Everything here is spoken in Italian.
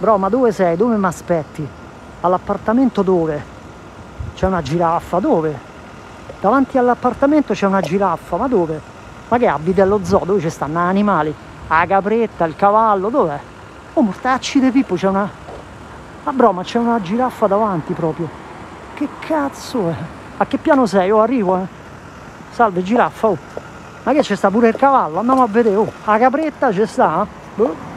Bro, ma dove sei? Dove mi aspetti? All'appartamento dove? C'è una giraffa, dove? Davanti all'appartamento c'è una giraffa, ma dove? Ma che abiti allo zoo? Dove ci stanno animali? La capretta, il cavallo, dov'è? Oh, mortacci di Pippo, c'è una... Ma bro, ma c'è una giraffa davanti proprio. Che cazzo è? A che piano sei? Oh, arrivo, eh. Salve, giraffa, oh. Ma che c'è sta pure il cavallo? Andiamo a vedere, oh. La capretta c'è sta? Eh? Boh.